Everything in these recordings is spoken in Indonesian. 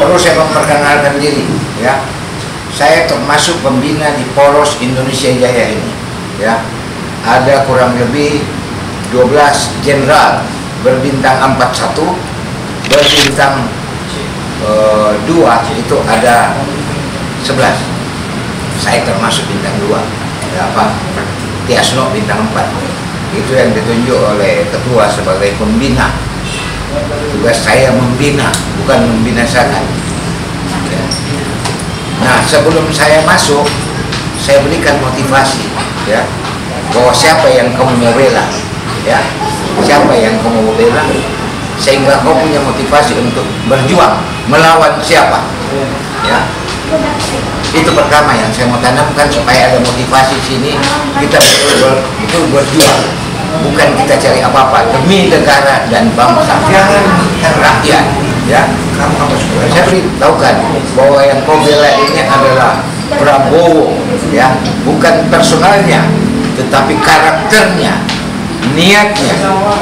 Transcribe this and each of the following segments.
Perlu saya memperkenalkan diri, ya. Saya termasuk pembina di Poros Indonesia Jaya ini, ya. Ada kurang lebih 12 jenderal berbintang 41, berbintang eh, dua itu ada 11. Saya termasuk bintang 2. Ya apa? Tiasno bintang 4. Itu yang ditunjuk oleh ketua sebagai pembina tugas saya membina bukan membinasakan ya. nah sebelum saya masuk saya berikan motivasi ya. Bahwa siapa yang kamu mau bela ya. Siapa yang kamu mau bela sehingga kau punya motivasi untuk berjuang melawan siapa ya. Itu pertama yang saya mau tanamkan supaya ada motivasi sini kita betul betul berjuang bukan kita cari apa-apa demi negara dan bangsa. Dan rakyat ya. Kamu harus saya beritahukan bahwa yang kau bela ini adalah Prabowo ya. Bukan personalnya tetapi karakternya niatnya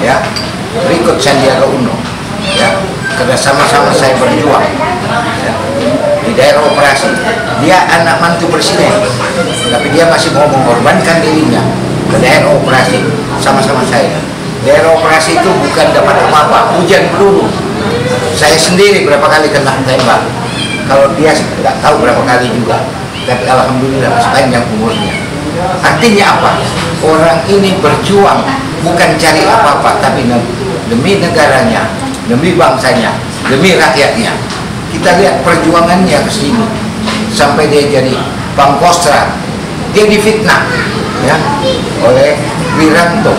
ya. Berikut Sandiaga Uno ya. Karena sama-sama saya berjuang ya, di daerah operasi. Dia anak mantu presiden tapi dia masih mau mengorbankan dirinya daerah operasi sama-sama saya. Daerah operasi itu bukan dapat apa-apa hujan peluru. Saya sendiri berapa kali kena tembak. Kalau dia nggak tahu berapa kali juga. Tapi alhamdulillah masih panjang umurnya. Artinya apa? Orang ini berjuang bukan cari apa-apa tapi demi negaranya demi bangsanya demi rakyatnya. Kita lihat perjuangannya ke sini. Sampai dia jadi pangkostrat dia difitnah ya oleh Wiranto.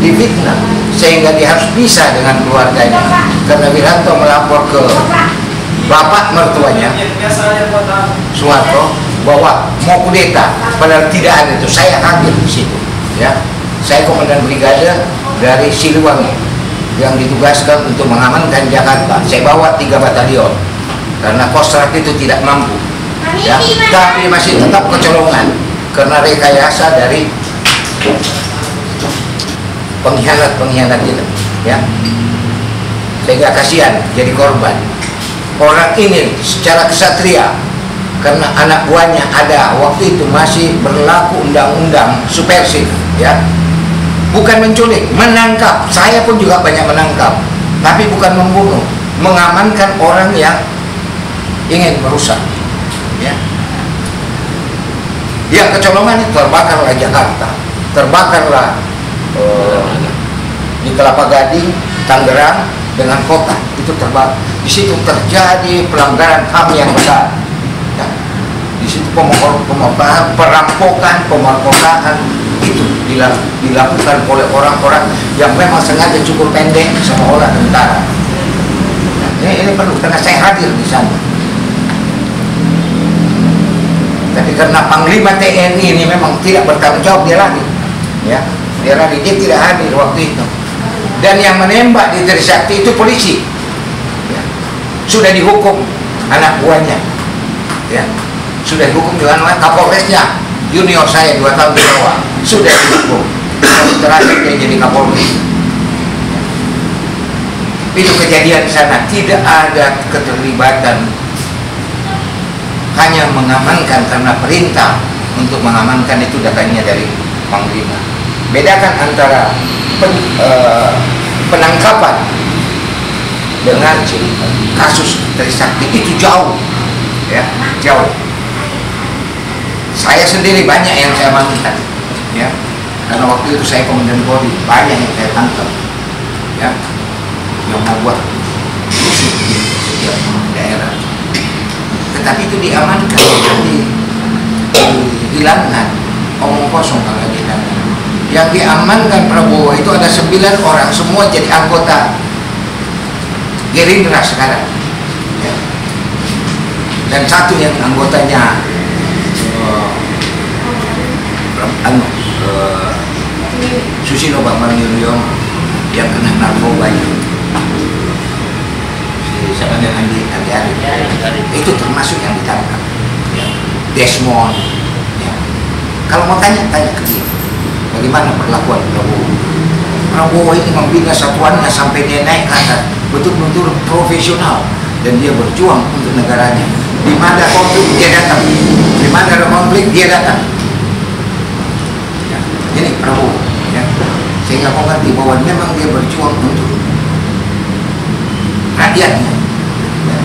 Difitnah sehingga dia harus bisa dengan keluarganya. Karena Wiranto melapor ke bapak mertuanya Soeharto bahwa mau kudeta padahal tidak ada itu. Saya hadir di situ ya. Saya komandan brigade dari Siliwangi yang ditugaskan untuk mengamankan Jakarta. Saya bawa tiga batalion karena Kostrat itu tidak mampu ya. Tapi masih tetap kecolongan karena rekayasa dari pengkhianat-pengkhianat itu ya. Sehingga kasihan jadi korban. Orang ini secara kesatria karena anak buahnya ada waktu itu masih berlaku undang-undang supersif ya. Bukan menculik menangkap. Saya pun juga banyak menangkap tapi bukan membunuh. Mengamankan orang yang ingin merusak yang kecolongan itu terbakarlah Jakarta. Terbakarlah uh, di Kelapa Gading Tangerang dengan kota. Itu terbakar di situ terjadi pelanggaran HAM yang besar. Ya. di situ pemokokan perampokan pemerkosaan itu dilakukan oleh orang-orang yang memang sengaja cukup pendek seolah tentara. Nah, ini, ini perlu karena saya hadir di sana tapi karena Panglima TNI ini memang tidak bertanggung jawab dia lagi ya dia lagi dia tidak hadir waktu itu. Dan yang menembak di Trisakti itu polisi. Ya. sudah dihukum anak buahnya. Ya sudah dihukum dengan Kapolresnya. Junior saya dua tahun di bawah. Sudah dihukum. Terakhir dia jadi Kapolres itu kejadian di sana. Tidak ada keterlibatan hanya mengamankan karena perintah untuk mengamankan itu datangnya dari Panglima. Bedakan antara pen, uh, penangkapan dengan kasus Trisakti itu jauh, ya jauh. Saya sendiri banyak yang saya amankan, ya karena waktu itu saya komandan Polri banyak yang saya tangkap, ya yang membuat rusuh di setiap daerah tetapi itu diamankan jadi dihilangkan. Omong kosong kalau dihilangkan yang diamankan Prabowo itu ada sembilan orang semua jadi anggota Gerindra sekarang. Ya. dan satu yang anggotanya uh, anu, uh, Susilo Bambang Yudhoyono yang kena narkoba itu. Siapa yang Andi Andi Arif itu termasuk yang ditangkap ya. Desmond ya. kalau mau tanya tanya ke dia bagaimana perlakuan Prabowo Prabowo ini membina satuannya sampai dia naik ke atas betul-betul profesional dan dia berjuang untuk negaranya. Di mana konflik dia datang, di mana ada konflik dia datang. Ya, ini Prabowo. Ya. Sehingga kau ngerti bahwa memang dia berjuang untuk rakyatnya. Ya.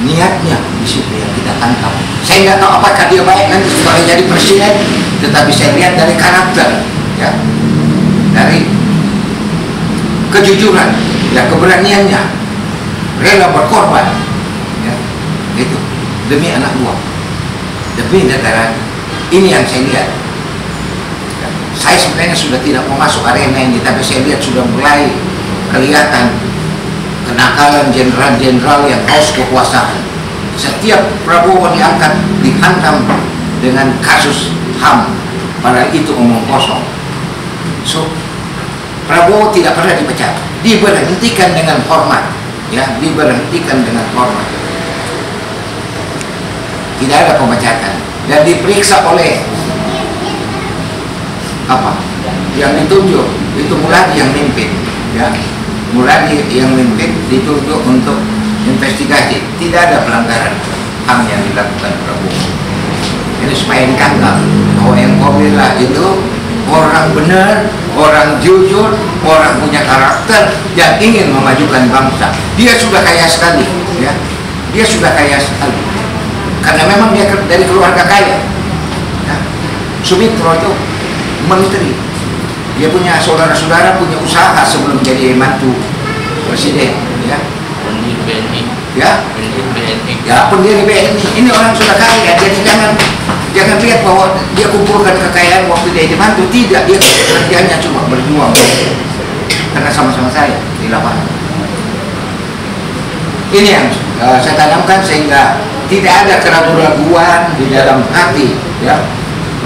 Niatnya di situ yang kita tangkap. Saya nggak tahu apakah dia baik nanti setelah jadi presiden, tetapi saya lihat dari karakter, ya, dari kejujuran, ya keberaniannya, rela berkorban, ya, itu demi anak buah, demi negara. Ini yang saya lihat. Ya, saya sebenarnya sudah tidak mau masuk arena ini, tapi saya lihat sudah mulai kelihatan kenakalan jenderal-jenderal yang haus kekuasaan. Setiap Prabowo diangkat dihantam dengan kasus HAM, padahal itu omong kosong. So, Prabowo tidak pernah dipecat, diberhentikan dengan hormat, ya, diberhentikan dengan hormat. Tidak ada pemecatan dan diperiksa oleh apa? Yang ditunjuk itu Muladi yang mimpin, ya. Muladi yang mimpin ditunjuk untuk investigasi. Tidak ada pelanggaran HAM yang dilakukan Prabowo. Ini supaya ditangkap bahwa yang bilang itu orang benar, orang jujur, orang punya karakter yang ingin memajukan bangsa. Dia sudah kaya sekali, ya. Dia sudah kaya sekali. Karena memang dia dari keluarga kaya. Ya. Sumitro itu menteri. Dia punya saudara-saudara punya usaha sebelum jadi mantu presiden, ya. Pendiri BNI. Ya, Pendiri BNI. ya pendiri BNI ini orang sudah kaya jadi jangan jangan lihat bahwa dia kumpulkan kekayaan waktu dia jadi mantu tidak dia kerjanya cuma berjuang karena sama-sama saya di lapangan ini yang uh, saya tanamkan sehingga tidak ada keraguan-raguan di dalam hati ya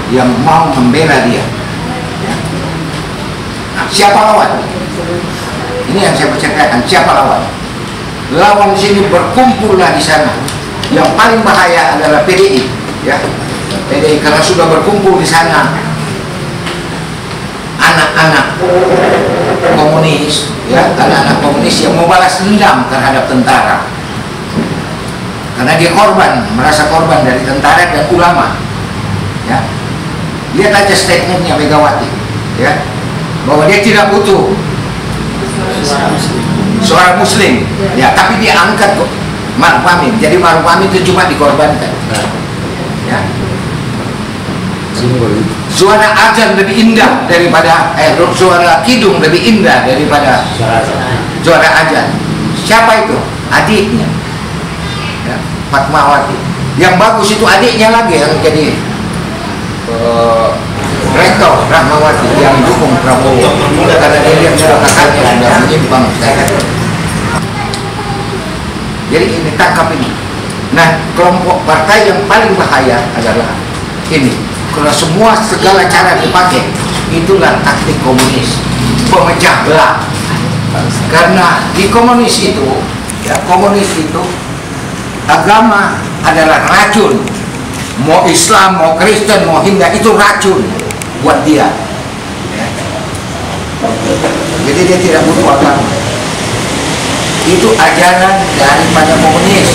yang mau membela dia siapa lawan ini yang saya percatakan siapa lawan lawan di sini berkumpullah di sana. Yang paling bahaya adalah PDI, ya. PDI karena sudah berkumpul di sana anak-anak komunis, ya, anak-anak komunis yang mau balas dendam terhadap tentara. Karena dia korban, merasa korban dari tentara dan ulama. Ya. Lihat aja statementnya Megawati, ya, bahwa dia tidak butuh seorang muslim. Ya tapi dia angkat kok. Maruf Amin. Jadi Maruf Amin itu cuma dikorbankan. Ya. Suara azan lebih indah daripada eh suara kidung lebih indah daripada suara azan. Siapa itu? Adiknya. Ya, Fatmawati. Yang bagus itu adiknya lagi yang jadi uh, rektor Rahmawati yang dukung Prabowo. Karena lihat sudah kakaknya sudah menyimpang saya jadi ini tangkap ini. Nah kelompok partai yang paling bahaya adalah ini. Kalau semua segala cara dipakai itulah taktik komunis. Pemecah belah. Karena di komunis itu ya komunis itu agama adalah racun. Mau Islam mau Kristen mau Hindu itu racun buat dia. Ya. jadi dia tidak butuh agama itu ajaran daripada komunis.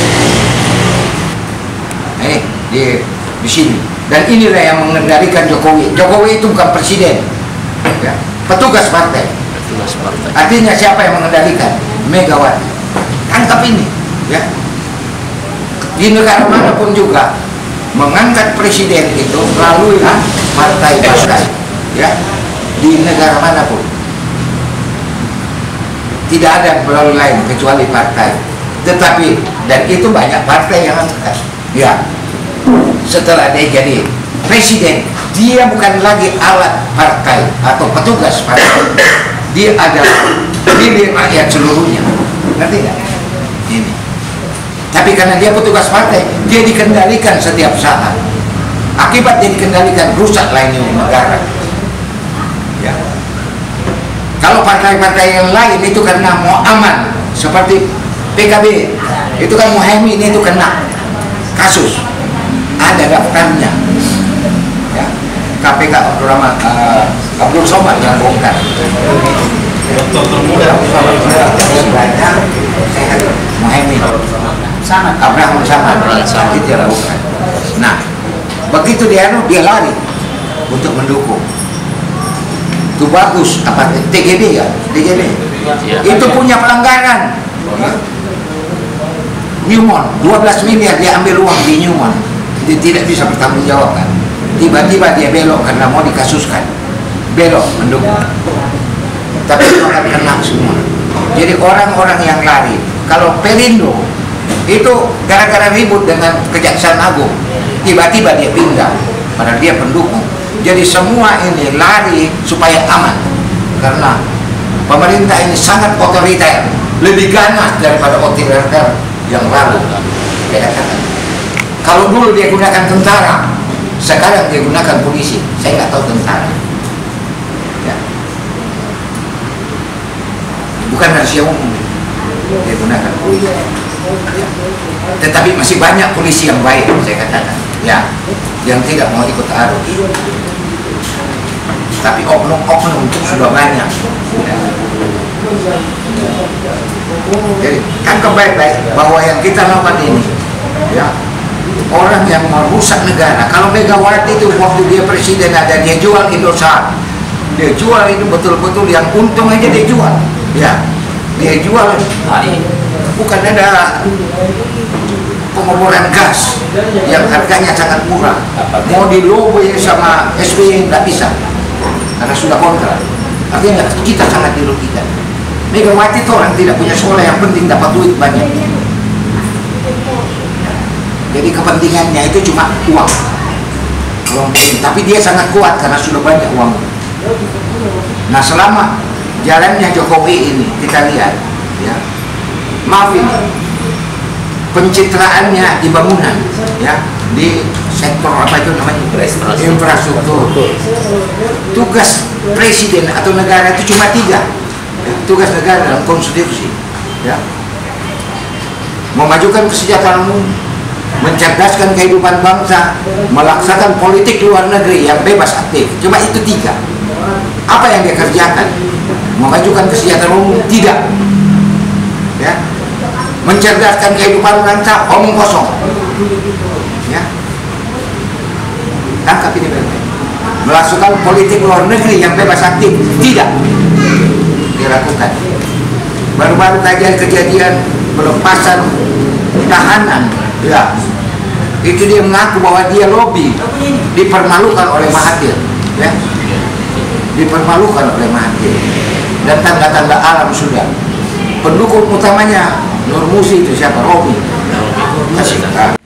Eh di di sini. Dan inilah yang mengendalikan Jokowi. Jokowi itu bukan presiden. Ya. petugas partai. Petugas partai. artinya siapa yang mengendalikan? Megawati. Tangkap ini ya. Di negara mana pun juga mengangkat presiden itu melalui partai-partai ya di negara mana pun. Tidak ada melalui lain kecuali partai. Tetapi dan itu banyak partai yang angkat. Ya. Setelah dia jadi presiden dia bukan lagi alat partai atau petugas partai. Dia adalah milik rakyat seluruhnya. Ngerti nggak? Ini tapi karena dia petugas partai dia dikendalikan setiap saat. Akibat dia dikendalikan rusak lainnya negara ya. Kalau partai-partai yang lain itu karena mau aman seperti PKB itu kan Muhaimin itu kena kasus. Ada daftarnya. Ya. KPK terutama uh, Abdul Somad yang bongkar. Dokter termuda. banyak Muhammad. Sama. Abraham sama. Itu dia lakukan. Nah, begitu dia anu, dia lari untuk mendukung. Itu bagus apa TGB ya? TGB. Ya. Itu punya pelanggaran. Newmont 12 miliar dia ambil uang di Newmont. Dia tidak bisa bertanggung jawab kan. Tiba-tiba dia belok karena mau dikasuskan. Belok mendukung. Tapi itu akan kena semua. Jadi orang-orang yang lari, kalau Perindo itu gara-gara ribut dengan Kejaksaan Agung, tiba-tiba dia pindah, padahal dia pendukung. Jadi semua ini lari supaya aman, karena pemerintah ini sangat otoriter, lebih ganas daripada otoriter yang lalu. Katakan. Kalau dulu dia gunakan tentara, sekarang dia gunakan polisi. Saya nggak tahu tentara. Bukan rahasia umum. Dia gunakan. Ya. Tetapi masih banyak polisi yang baik, saya katakan. Ya, yang tidak mau ikut arus. Tapi oknum-oknum itu sudah banyak. Ya. Jadi kan baik-baik bahwa yang kita lakukan ini, ya orang yang merusak negara. Kalau Megawati itu waktu dia presiden ada dia jual Indosat, dia jual itu betul-betul yang untung aja dia jual, ya dia jual. Bukan ada pengeboran gas yang harganya sangat murah. Mau diloboi sama SBY nggak bisa karena sudah kontrak. Artinya kita sangat dirugikan. Megawati itu orang tidak punya sekolah yang penting dapat duit banyak. Jadi kepentingannya itu cuma uang. Uang. Tapi dia sangat kuat karena sudah banyak uang. Nah selama jalannya Jokowi ini kita lihat, ya, maaf ini pencitraannya di bangunan, ya, di sektor apa itu namanya infrastruktur. Tugas presiden atau negara itu cuma tiga. Ya, tugas negara dalam konstitusi, ya, memajukan kesejahteraan umum, mencerdaskan kehidupan bangsa, melaksanakan politik luar negeri yang bebas aktif. Cuma itu tiga. Apa yang dia kerjakan? Memajukan kesejahteraan umum? Tidak. Ya. Mencerdaskan kehidupan bangsa? Omong kosong. Ya. Tangkap ini baik-baik. Melaksanakan politik luar negeri yang bebas aktif? Tidak. Dilakukan. Baru-baru kajian kejadian pelepasan tahanan ya itu dia mengaku bahwa dia lobby dipermalukan oleh Mahathir ya dipermalukan oleh Mahathir dan tanda-tanda alam sudah pendukung utamanya Nur Musi itu siapa? Robi. Kasih